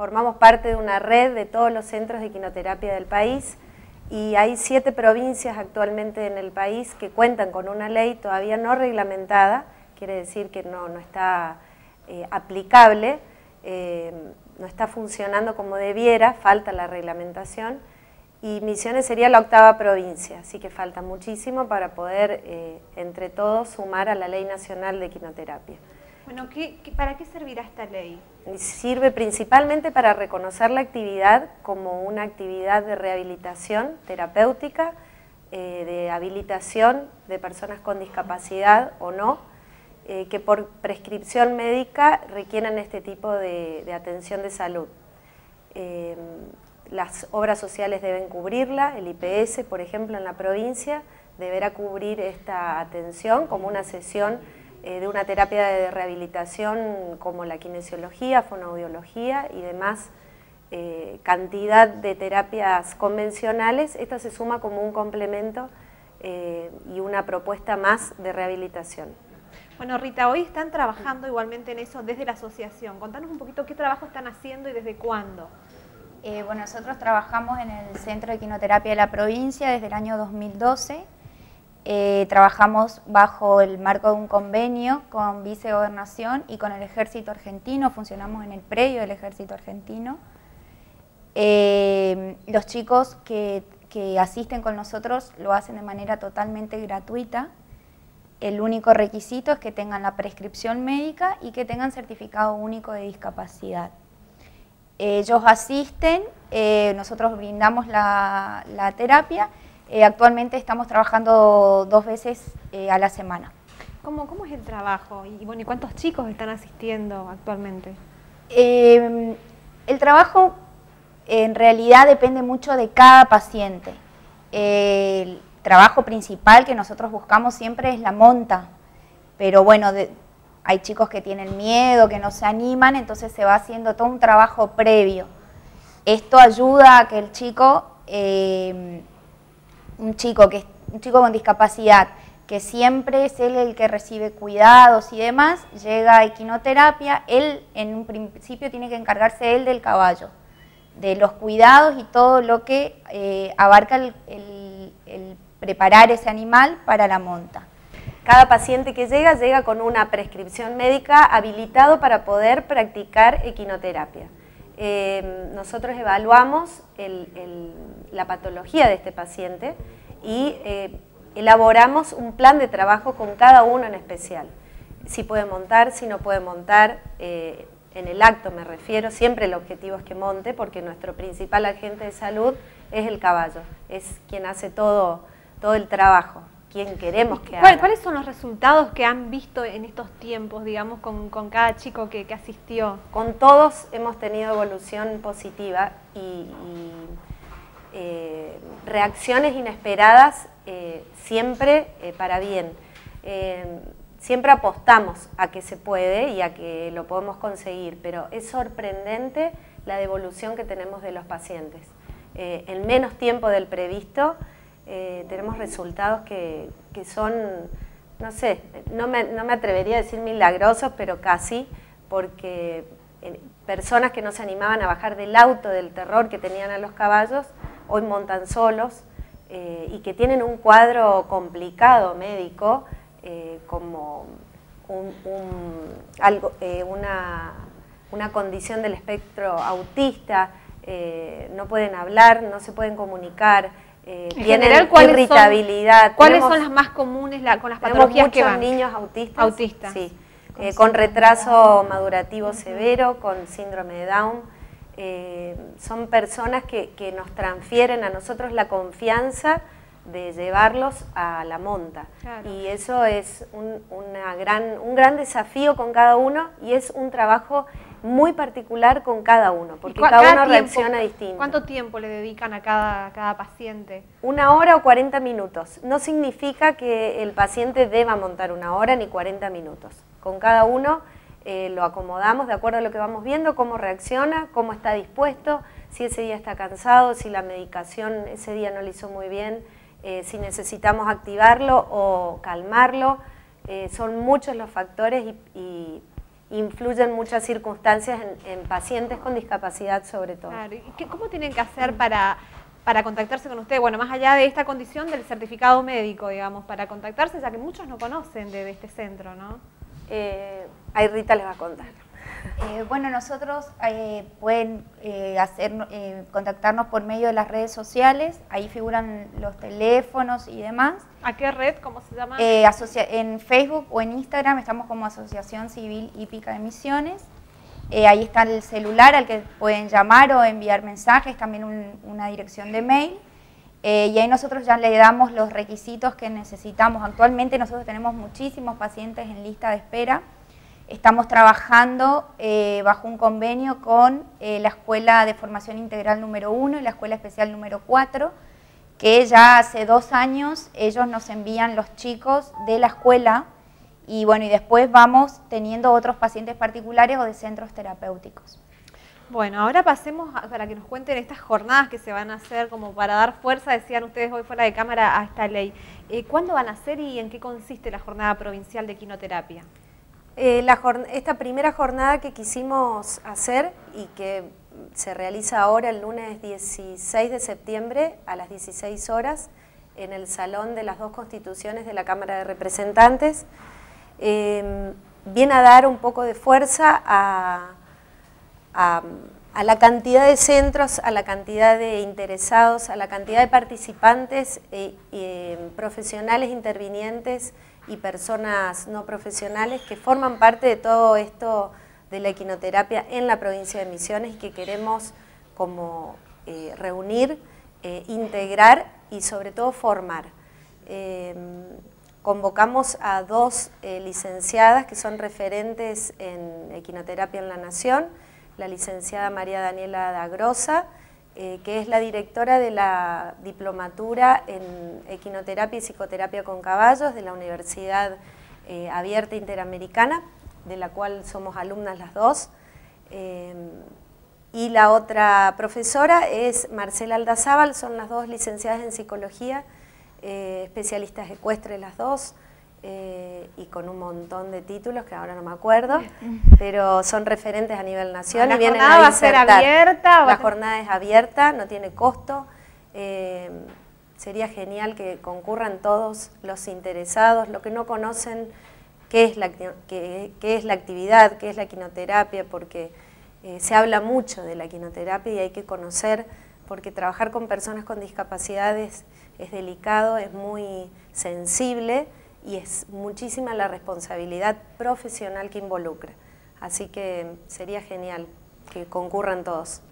formamos parte de una red de todos los centros de equinoterapia del país y hay siete provincias actualmente en el país que cuentan con una ley todavía no reglamentada, quiere decir que no, está eh, aplicable, eh, no está funcionando como debiera, falta la reglamentación, y Misiones sería la octava provincia, así que falta muchísimo para poder eh, entre todos sumar a la Ley Nacional de Quinoterapia. Bueno, para qué servirá esta ley? Sirve principalmente para reconocer la actividad como una actividad de rehabilitación terapéutica, eh, de habilitación de personas con discapacidad o no, eh, que por prescripción médica requieren este tipo de, atención de salud. Las obras sociales deben cubrirla, el IPS, por ejemplo, en la provincia, deberá cubrir esta atención como una sesión eh, de una terapia de rehabilitación como la kinesiología, fonoaudiología y demás eh, cantidad de terapias convencionales, esta se suma como un complemento eh, y una propuesta más de rehabilitación. Bueno, Rita, hoy están trabajando igualmente en eso desde la asociación. Contanos un poquito qué trabajo están haciendo y desde cuándo. Bueno, nosotros trabajamos en el Centro de Quinoterapia de la provincia desde el año 2012 eh, trabajamos bajo el marco de un convenio con Vicegobernación y con el Ejército Argentino, funcionamos en el predio del Ejército Argentino. Eh, los chicos que, asisten con nosotros lo hacen de manera totalmente gratuita. El único requisito es que tengan la prescripción médica y que tengan certificado único de discapacidad. Ellos asisten, eh, nosotros brindamos la terapia eh, actualmente estamos trabajando dos veces eh, a la semana. ¿Cómo, ¿Cómo, es el trabajo? Y, bueno, ¿y cuántos chicos están asistiendo actualmente? Em, el trabajo en realidad depende mucho de cada paciente. el trabajo principal que nosotros buscamos siempre es la monta, pero bueno, hay chicos que tienen miedo, que no se animan, entonces se va haciendo todo un trabajo previo. Esto ayuda a que el chico em, un chico, que, un chico con discapacidad, que siempre es él el que recibe cuidados y demás, llega a equinoterapia, él en un principio tiene que encargarse él del caballo, de los cuidados y todo lo que eh, abarca el, el preparar ese animal para la monta. Cada paciente que llega llega con una prescripción médica habilitado para poder practicar equinoterapia. Em, nosotros evaluamos la patología de este paciente y eh, elaboramos un plan de trabajo con cada uno en especial. Si puede montar, si no puede montar, eh, en el acto me refiero, siempre el objetivo es que monte porque nuestro principal agente de salud es el caballo, es quien hace todo, todo el trabajo quién queremos que haga. ¿Cuáles son los resultados que han visto en estos tiempos, digamos, con, cada chico que, asistió? Con todos hemos tenido evolución positiva y, eh, reacciones inesperadas eh, siempre eh, para bien. siempre apostamos a que se puede y a que lo podemos conseguir, pero es sorprendente la devolución que tenemos de los pacientes. en menos tiempo del previsto, eh, tenemos resultados que, son, no sé, no me, atrevería a decir milagrosos, pero casi, porque eh, personas que no se animaban a bajar del auto del terror que tenían a los caballos, hoy montan solos eh, y que tienen un cuadro complicado médico, como una, una condición del espectro autista, no pueden hablar, no se pueden comunicar, eh, tienen irritabilidad. ¿Cuáles son las más comunes con las patologías que van? niños autistas. Autistas. Sí. Con, eh, con retraso madurativo severo, con síndrome de Down. Eh, son personas que, que, nos transfieren a nosotros la confianza de llevarlos a la monta. Y eso es un, una gran, un gran desafío con cada uno y es un trabajo muy particular con cada uno, porque cada, uno reacciona distinto. ¿Cuánto tiempo le dedican a cada, cada paciente? Una hora o 40 minutos. No significa que el paciente deba montar una hora ni 40 minutos. Con cada uno eh, lo acomodamos de acuerdo a lo que vamos viendo, cómo reacciona, cómo está dispuesto, si ese día está cansado, si la medicación ese día no le hizo muy bien, eh, si necesitamos activarlo o calmarlo. Eh, son muchos los factores y influyen muchas circunstancias en, pacientes con discapacidad sobre todo. Claro. ¿Y cómo tienen que hacer para, para contactarse con usted? Bueno, más allá de esta condición del certificado médico, digamos, para contactarse, ya que muchos no conocen de, este centro, ¿no? Eh, ahí Rita les va a contar. Eh, bueno, nosotros eh, pueden eh, hacer, contactarnos por medio de las redes sociales, ahí figuran los teléfonos y demás. ¿A qué red? ¿Cómo se llama? en Facebook o en Instagram estamos como Asociación Civil Hípica de Misiones. ahí está el celular al que pueden llamar o enviar mensajes, también una dirección de mail. y ahí nosotros ya le damos los requisitos que necesitamos. Actualmente nosotros tenemos muchísimos pacientes en lista de espera Estamos trabajando eh, bajo un convenio con eh, la Escuela de Formación Integral número 1 y la Escuela Especial número 4, que ya hace dos años ellos nos envían los chicos de la escuela y bueno, y después vamos teniendo otros pacientes particulares o de centros terapéuticos. Bueno, ahora pasemos para que nos cuenten estas jornadas que se van a hacer como para dar fuerza, decían ustedes hoy fuera de cámara, a esta ley. Eh, ¿Cuándo van a ser y en qué consiste la jornada provincial de quinoterapia? Eh, esta primera jornada que quisimos hacer y que se realiza ahora el lunes 16 de septiembre a las 16 horas en el Salón de las dos Constituciones de la Cámara de Representantes, em, viene a dar un poco de fuerza a, la cantidad de centros, a la cantidad de interesados, a la cantidad de participantes eh, em, profesionales intervinientes y personas no profesionales que forman parte de todo esto de la equinoterapia en la provincia de Misiones que queremos como eh, reunir, eh, integrar y sobre todo formar. Eh, convocamos a dos licenciadas que son referentes en equinoterapia en la Nación, la licenciada María Daniela Dagrosa, eh, que es la directora de la diplomatura en equinoterapia y psicoterapia con caballos de la Universidad eh, Abierta Interamericana, de la cual somos alumnas las dos. Eh, y la otra profesora es Marcela Aldazábal, son las dos licenciadas en psicología, especialistas ecuestres las dos, eh, y con un montón de títulos que ahora no me acuerdo, pero son referentes a nivel nacional. ¿La jornada va a ser abierta? La jornada es abierta, no tiene costo. Eh, sería genial que concurran todos los interesados, los que no conocen qué es la, qué, es la actividad, qué es la quinoterapia, porque eh, se habla mucho de la quinoterapia y hay que conocer, porque trabajar con personas con discapacidades es delicado, es muy sensible, y es muchísima la responsabilidad profesional que involucra. Así que sería genial que concurran todos.